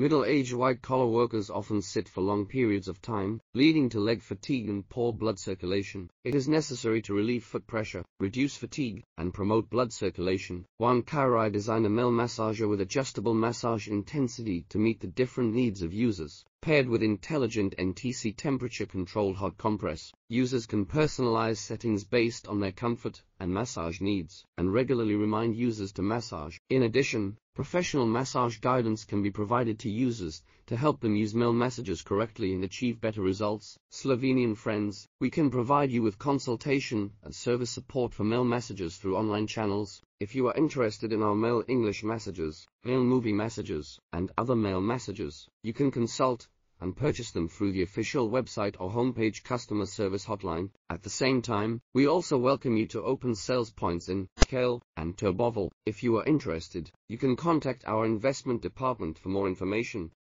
Middle-aged white-collar workers often sit for long periods of time, leading to leg fatigue and poor blood circulation. It is necessary to relieve foot pressure, reduce fatigue, and promote blood circulation. Wang Qirui designed a male massager with adjustable massage intensity to meet the different needs of users. Paired with intelligent NTC temperature-controlled hot compress, users can personalize settings based on their comfort and massage needs, and regularly remind users to massage. In addition, professional massage guidance can be provided to users to help them use male massagers correctly and achieve better results. Slovenian friends, we can provide you with consultation and service support for male massagers through online channels. If you are interested in our male English massagers, male movie massagers, and other male massagers, you can consult and purchase them through the official website or homepage customer service hotline. At the same time, we also welcome you to open sales points in Caile and Terbovle. If you are interested, you can contact our investment department for more information.